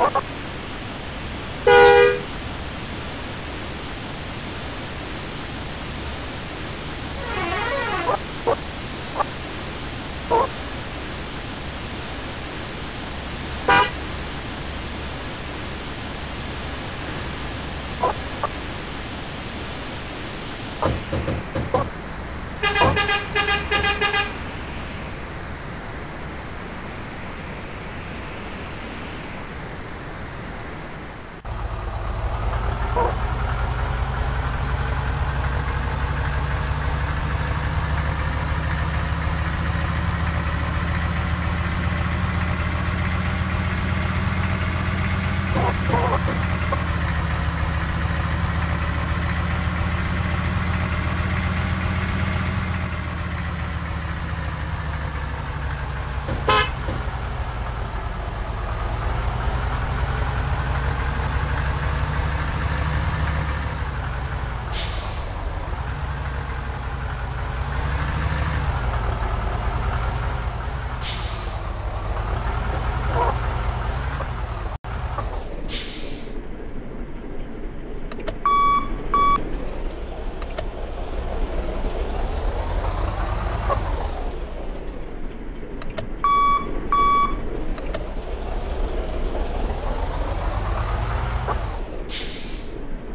Oh.